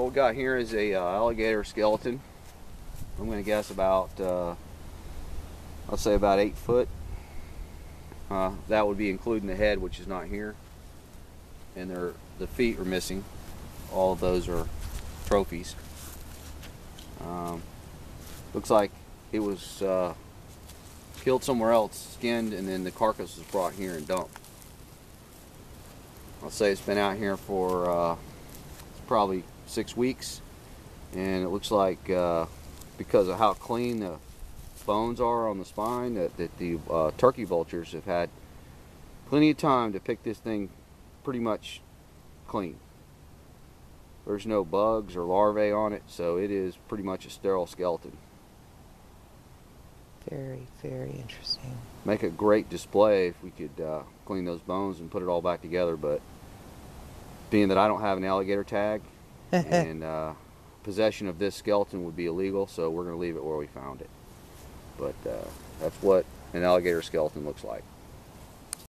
What we got here is a uh, alligator skeleton. I'm going to guess about, uh, I'll say about eight foot. Uh, that would be including the head, which is not here, and their the feet are missing. All of those are trophies. Um, looks like it was uh, killed somewhere else, skinned, and then the carcass was brought here and dumped. I'll say it's been out here for uh, probably six weeks, and it looks like uh, because of how clean the bones are on the spine that, that the uh, turkey vultures have had plenty of time to pick this thing pretty much clean. There's no bugs or larvae on it, so it is pretty much a sterile skeleton. Very, very interesting. Make a great display if we could uh, clean those bones and put it all back together, but being that I don't have an alligator tag and uh, possession of this skeleton would be illegal, so we're going to leave it where we found it. But uh, that's what an alligator skeleton looks like.